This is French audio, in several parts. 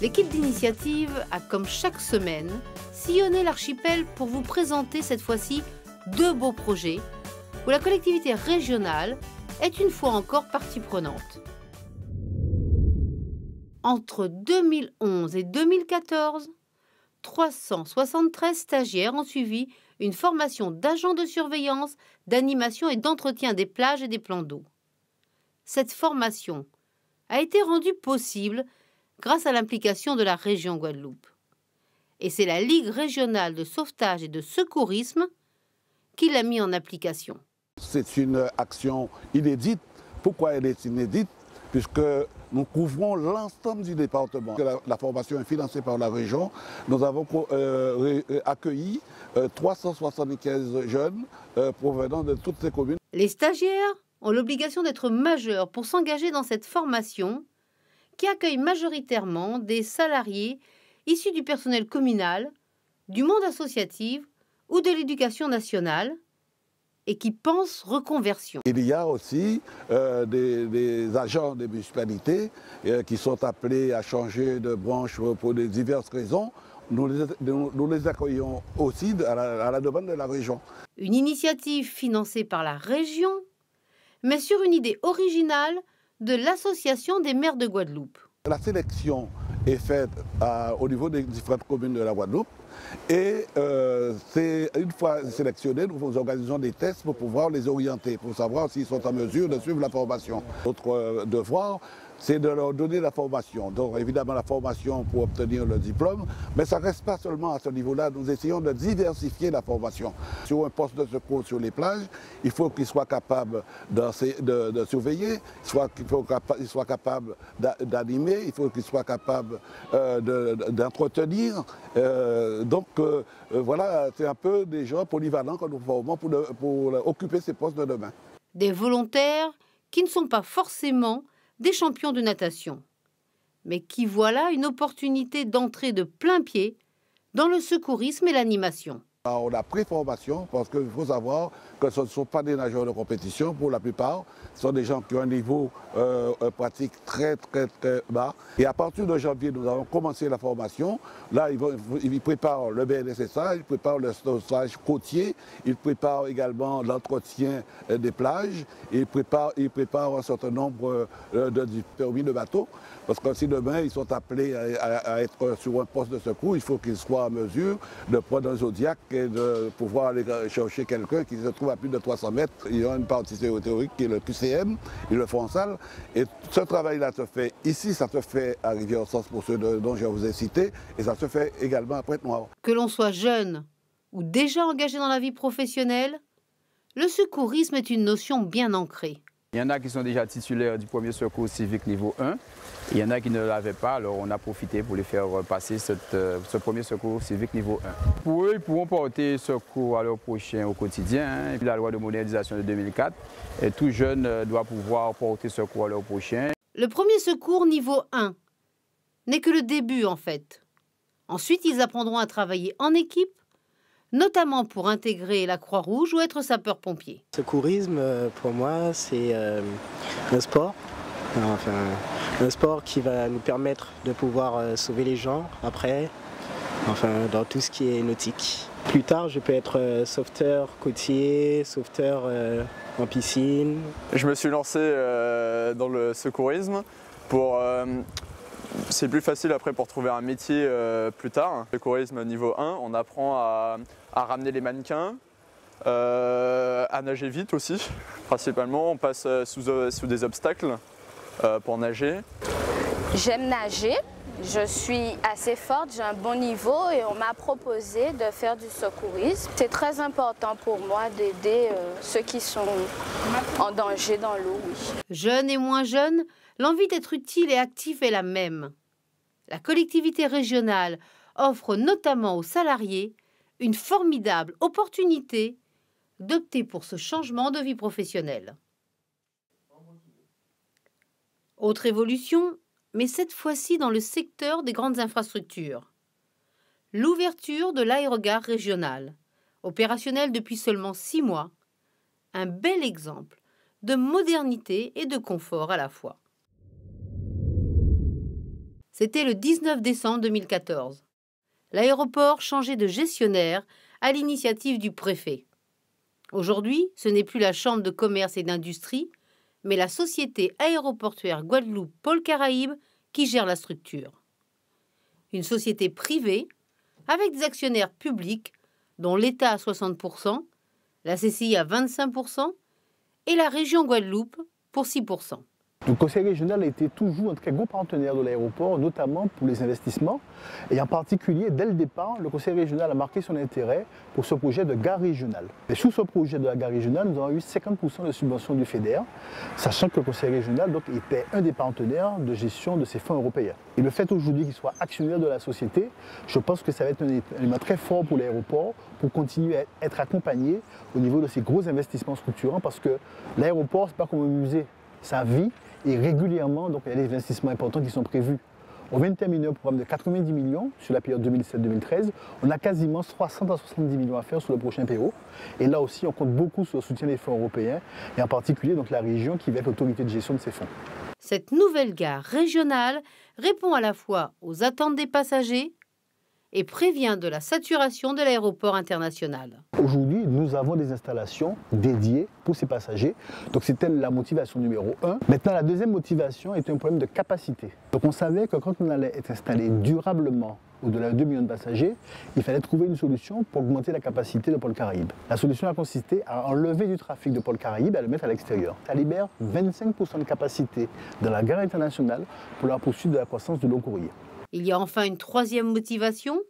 L'équipe d'initiative a, comme chaque semaine, sillonné l'archipel pour vous présenter cette fois-ci deux beaux projets où la collectivité régionale est une fois encore partie prenante. Entre 2011 et 2014, 373 stagiaires ont suivi une formation d'agents de surveillance, d'animation et d'entretien des plages et des plans d'eau. Cette formation a été rendue possible grâce à l'implication de la région Guadeloupe. Et c'est la Ligue régionale de sauvetage et de secourisme qui l'a mis en application. C'est une action inédite. Pourquoi elle est inédite? Puisque nous couvrons l'ensemble du département. La, formation est financée par la région. Nous avons euh, accueilli 375 euh, jeunes euh, provenant de toutes ces communes. Les stagiaires ont l'obligation d'être majeurs pour s'engager dans cette formation qui accueille majoritairement des salariés issus du personnel communal, du monde associatif ou de l'éducation nationale et qui pensent reconversion. Il y a aussi euh, des, agents des municipalités euh, qui sont appelés à changer de branche pour des diverses raisons. Nous les, accueillons aussi à la, à la demande de la région. Une initiative financée par la région, mais sur une idée originale de l'Association des maires de Guadeloupe. La sélection est faite au niveau des différentes communes de la Guadeloupe. Et euh, une fois sélectionnés, nous organisons des tests pour pouvoir les orienter, pour savoir s'ils sont en mesure de suivre la formation. Notre euh, devoir, c'est de leur donner la formation. Donc évidemment la formation pour obtenir le diplôme, mais ça ne reste pas seulement à ce niveau-là. Nous essayons de diversifier la formation. Sur un poste de secours sur les plages, il faut qu'ils soient capables de, surveiller, il faut qu'ils soient capables d'animer, il faut qu'ils soient capables euh, d'entretenir. Euh, donc euh, voilà, c'est un peu des gens polyvalents que nous formons pour occuper ces postes de demain. Des volontaires qui ne sont pas forcément des champions de natation, mais qui voilà une opportunité d'entrer de plein pied dans le secourisme et l'animation. On a pris formation parce qu'il faut savoir que ce ne sont pas des nageurs de compétition pour la plupart. Ce sont des gens qui ont un niveau euh, pratique très très très bas. Et à partir de janvier, nous avons commencé la formation. Là, ils, préparent le BNSSA, ils préparent le stage côtier, ils préparent également l'entretien euh, des plages, ils préparent, un certain nombre euh, de, permis de bateau. Parce que si demain ils sont appelés à, être sur un poste de secours, il faut qu'ils soient en mesure de prendre un zodiac et de pouvoir aller chercher quelqu'un qui se trouve à plus de 300 mètres. Il y a une partie théorique qui est le QCM, ils le font en salle. Et ce travail-là se fait ici, ça se fait à Rivière-Sens pour ceux dont je vous ai cité, et ça se fait également à Pointe-Noire. Que l'on soit jeune ou déjà engagé dans la vie professionnelle, le secourisme est une notion bien ancrée. Il y en a qui sont déjà titulaires du premier secours civique niveau 1. Il y en a qui ne l'avaient pas, alors on a profité pour les faire passer euh, ce premier secours civique niveau 1. Pour eux, ils pourront porter secours à leur prochain au quotidien. Hein. la loi de modernisation de 2004, et tout jeune euh, doit pouvoir porter secours à leur prochain. Le premier secours niveau 1 n'est que le début en fait. Ensuite, ils apprendront à travailler en équipe notamment pour intégrer la Croix-Rouge ou être sapeur-pompier. Secourisme, euh, pour moi, c'est euh, un sport. Enfin, un sport qui va nous permettre de pouvoir euh, sauver les gens après, enfin, dans tout ce qui est nautique. Plus tard, je peux être sauveteur côtier, sauveteur en piscine. Je me suis lancé dans le secourisme pour c'est plus facile après pour trouver un métier plus tard. Secourisme niveau 1, on apprend à, ramener les mannequins, euh, à nager vite aussi, principalement. On passe euh, euh, sous, des obstacles pour nager. J'aime nager, je suis assez forte, j'ai un bon niveau et on m'a proposé de faire du secourisme. C'est très important pour moi d'aider ceux qui sont en danger dans l'eau. Jeunes et moins jeunes, l'envie d'être utile et actif est la même. La collectivité régionale offre notamment aux salariés une formidable opportunité d'opter pour ce changement de vie professionnelle. Autre évolution, mais cette fois-ci dans le secteur des grandes infrastructures. L'ouverture de l'aérogare régional, opérationnel depuis seulement six mois, un bel exemple de modernité et de confort à la fois. C'était le 19 décembre 2014. L'aéroport changeait de gestionnaire à l'initiative du préfet. Aujourd'hui, ce n'est plus la Chambre de commerce et d'industrie, mais la société aéroportuaire Guadeloupe-Pôle Caraïbes qui gère la structure. Une société privée avec des actionnaires publics dont l'État à 60%, la CCI à 25% et la région Guadeloupe pour 6%. Le conseil régional a été toujours un très gros partenaire de l'aéroport, notamment pour les investissements. Et en particulier, dès le départ, le conseil régional a marqué son intérêt pour ce projet de gare régionale. Et sous ce projet de la gare régionale, nous avons eu 50% de subventions du FEDER, sachant que le conseil régional était un des partenaires de gestion de ces fonds européens. Et le fait aujourd'hui qu'il soit actionnaire de la société, je pense que ça va être un élément très fort pour l'aéroport pour continuer à être accompagné au niveau de ces gros investissements structurants parce que l'aéroport, ce n'est pas comme un musée, ça vit et régulièrement, donc, il y a des investissements importants qui sont prévus. On vient de terminer un programme de 90 millions sur la période 2007-2013. On a quasiment 300 à 70 millions à faire sur le prochain PO. Et là aussi, on compte beaucoup sur le soutien des fonds européens et en particulier donc, la région qui va être l'autorité de gestion de ces fonds. Cette nouvelle gare régionale répond à la fois aux attentes des passagers et prévient de la saturation de l'aéroport international. Aujourd'hui, nous avons des installations dédiées pour ces passagers. Donc c'était la motivation numéro un. Maintenant, la deuxième motivation est un problème de capacité. Donc on savait que quand on allait être installé durablement au-delà de 2 millions de passagers, il fallait trouver une solution pour augmenter la capacité de Pôle Caraïbes. La solution a consisté à enlever du trafic de Pôle Caraïbes et à le mettre à l'extérieur. Ça libère 25% de capacité dans la gare internationale pour la poursuite de la croissance de long courrier. Il y a enfin une troisième motivation,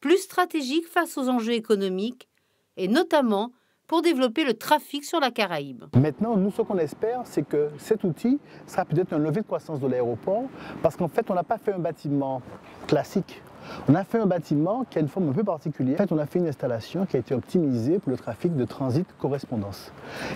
plus stratégique face aux enjeux économiques, et notamment pour développer le trafic sur la Caraïbe. Maintenant, nous, ce qu'on espère, c'est que cet outil sera peut-être un levier de croissance de l'aéroport, parce qu'en fait, on n'a pas fait un bâtiment classique. On a fait un bâtiment qui a une forme un peu particulière. En fait, on a fait une installation qui a été optimisée pour le trafic de transit correspondance.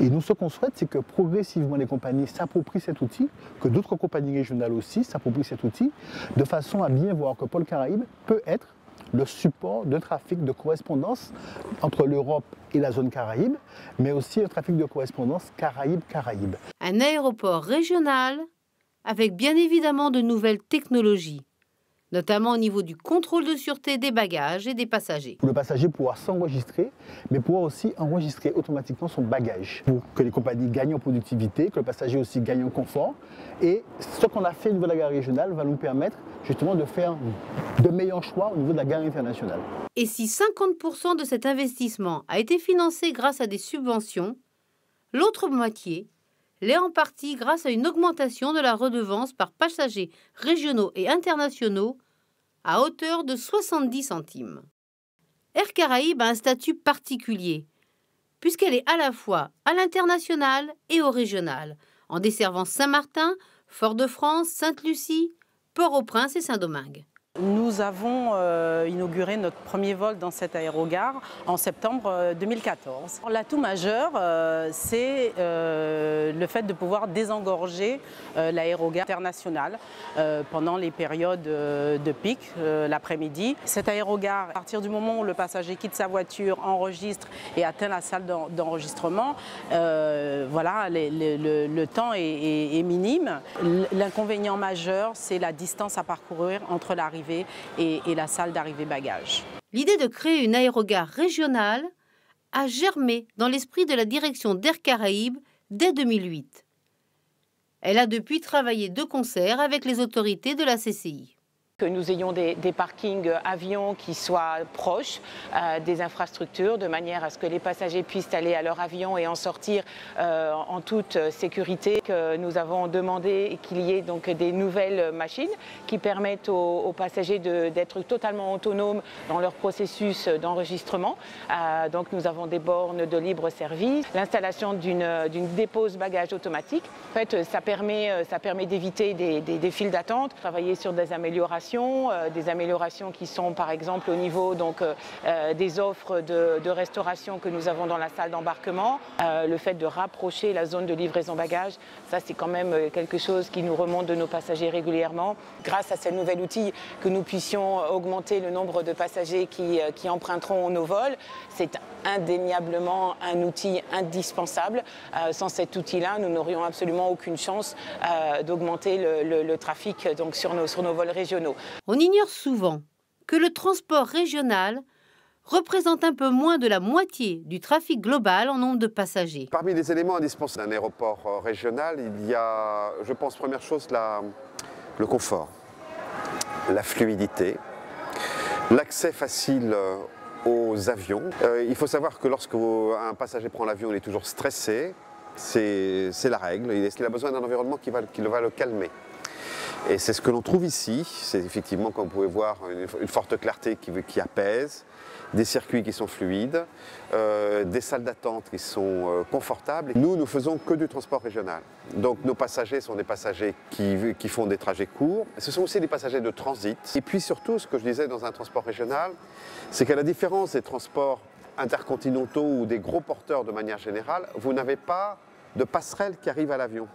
Et nous, ce qu'on souhaite, c'est que progressivement les compagnies s'approprient cet outil, que d'autres compagnies régionales aussi s'approprient cet outil, de façon à bien voir que Pôle Caraïbes peut être le support de trafic de correspondance entre l'Europe et la zone Caraïbe, mais aussi un trafic de correspondance Caraïbe-Caraïbe. Un aéroport régional avec bien évidemment de nouvelles technologies notamment au niveau du contrôle de sûreté des bagages et des passagers. Le passager pourra s'enregistrer, mais pourra aussi enregistrer automatiquement son bagage pour que les compagnies gagnent en productivité, que le passager aussi gagne en confort. Et ce qu'on a fait au niveau de la gare régionale va nous permettre justement de faire de meilleurs choix au niveau de la gare internationale. Et si 50% de cet investissement a été financé grâce à des subventions, l'autre moitié l'est en partie grâce à une augmentation de la redevance par passagers régionaux et internationaux à hauteur de 70 centimes. Air Caraïbes a un statut particulier, puisqu'elle est à la fois à l'international et au régional, en desservant Saint-Martin, Fort-de-France, Sainte-Lucie, Port-au-Prince et Saint-Domingue. Nous avons euh, inauguré notre premier vol dans cette aérogare en septembre 2014. Euh, L'atout majeur, euh, c'est le fait de pouvoir désengorger l'aérogare internationale pendant les périodes de pic, l'après-midi. Cette aérogare, à partir du moment où le passager quitte sa voiture, enregistre et atteint la salle d'enregistrement, voilà, le, temps est minime. L'inconvénient majeur, c'est la distance à parcourir entre l'arrivée et, la salle d'arrivée bagages. L'idée de créer une aérogare régionale a germé dans l'esprit de la direction d'Air Caraïbes dès 2008. Elle a depuis travaillé de concert avec les autorités de la CCI que nous ayons des, parkings avions qui soient proches euh, des infrastructures, de manière à ce que les passagers puissent aller à leur avion et en sortir euh, en toute sécurité. Nous avons demandé qu'il y ait donc des nouvelles machines qui permettent aux, passagers d'être totalement autonomes dans leur processus d'enregistrement. Euh, donc nous avons des bornes de libre service, l'installation d'une dépose bagage automatique. En fait, ça permet, d'éviter des files d'attente, travailler sur des améliorations améliorations, des améliorations qui sont par exemple au niveau donc, des offres de, restauration que nous avons dans la salle d'embarquement, le fait de rapprocher la zone de livraison bagages, ça c'est quand même quelque chose qui nous remonte de nos passagers régulièrement. Grâce à ce nouvel outil, que nous puissions augmenter le nombre de passagers qui, emprunteront nos vols, c'est indéniablement un outil indispensable. Euh, sans cet outil-là, nous n'aurions absolument aucune chance euh, d'augmenter le, trafic donc, sur, nos, sur nos vols régionaux. On ignore souvent que le transport régional représente un peu moins de la moitié du trafic global en nombre de passagers. Parmi les éléments indispensables d'un aéroport euh, régional, il y a, je pense, première chose, le confort, la fluidité, l'accès facile aux avions. Euh, il faut savoir que lorsque un passager prend l'avion, il est toujours stressé. C'est la règle. Il a besoin d'un environnement qui va le calmer. Et c'est ce que l'on trouve ici. C'est effectivement, comme vous pouvez voir, une, forte clarté qui, apaise, des circuits qui sont fluides, euh, des salles d'attente qui sont euh, confortables. Nous, nous faisons que du transport régional. Donc nos passagers sont des passagers qui font des trajets courts. Ce sont aussi des passagers de transit. Et puis surtout, ce que je disais dans un transport régional, c'est qu'à la différence des transports intercontinentaux ou des gros porteurs de manière générale, vous n'avez pas de passerelle qui arrive à l'avion.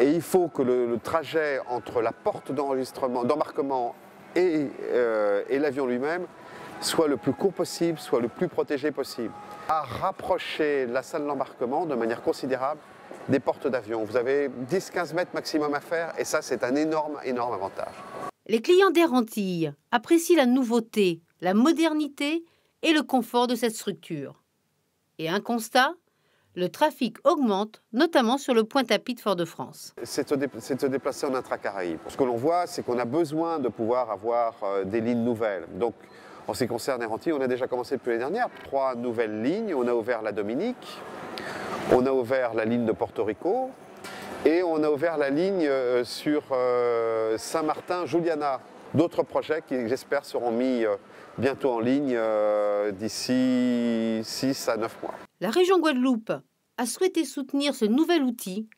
Et il faut que le, trajet entre la porte d'embarquement et, euh, et l'avion lui-même soit le plus court possible, soit le plus protégé possible. À rapprocher la salle d'embarquement de manière considérable des portes d'avion. Vous avez 10-15 mètres maximum à faire et ça c'est un énorme, énorme avantage. Les clients d'Air Antilles apprécient la nouveauté, la modernité et le confort de cette structure. Et un constat le trafic augmente, notamment sur le Pointe-à-Pitre de Fort-de-France. C'est se, déplacer en intra-Caraïbes. Ce que l'on voit, c'est qu'on a besoin de pouvoir avoir euh, des lignes nouvelles. Donc, en ce qui concerne Antilles, on a déjà commencé depuis l'année dernière. Trois nouvelles lignes. On a ouvert la Dominique, on a ouvert la ligne de Porto Rico et on a ouvert la ligne euh, sur euh, Saint-Martin-Juliana. D'autres projets qui, j'espère, seront mis bientôt en ligne d'ici 6 à 9 mois. La région Guadeloupe a souhaité soutenir ce nouvel outil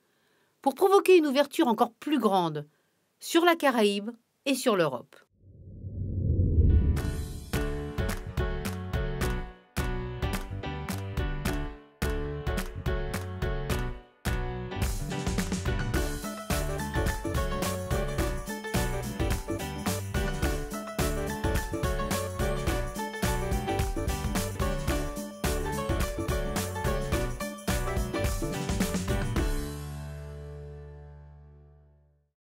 pour provoquer une ouverture encore plus grande sur la Caraïbe et sur l'Europe.